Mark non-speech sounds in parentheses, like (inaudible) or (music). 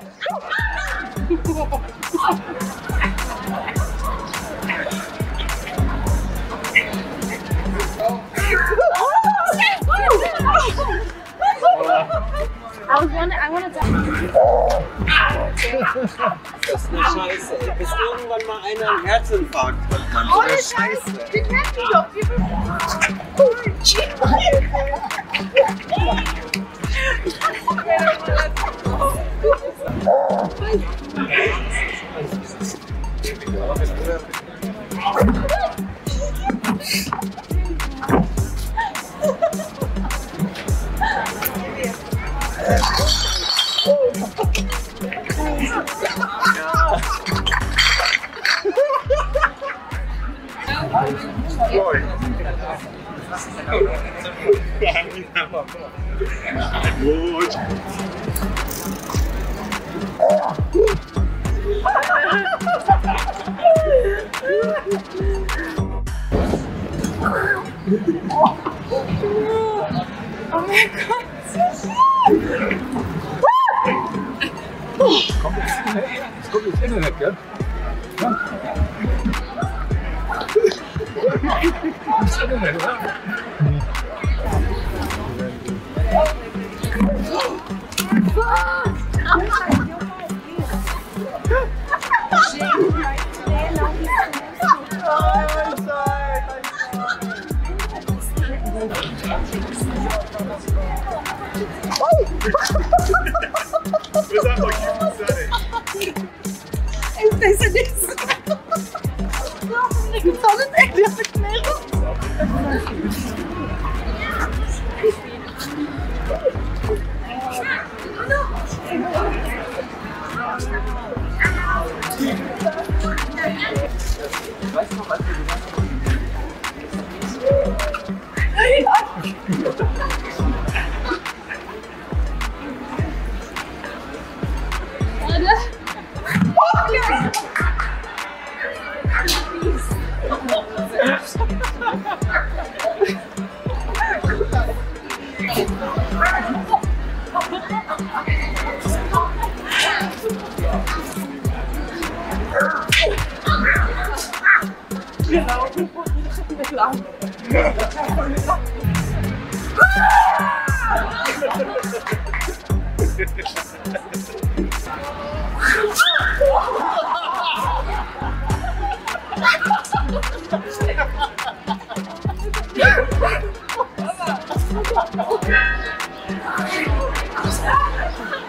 I was wondering, I wanted to. Das ist eine Scheiße. ey. Bis irgendwann mal einer einen Herzinfarkt hat, Mann. Ohne Ohne Scheiß, Scheiße. wir kennen die doch. Wir Gut. Oh mein Gott. Es kommt ins Internet, gell? Ins Internet, oder? deze niet. Ik zal het echt niet verklaren. Weißt du noch, was du gesagt hast? (laughs) 进来，我我我，你都喝进去了。Ha ha ha!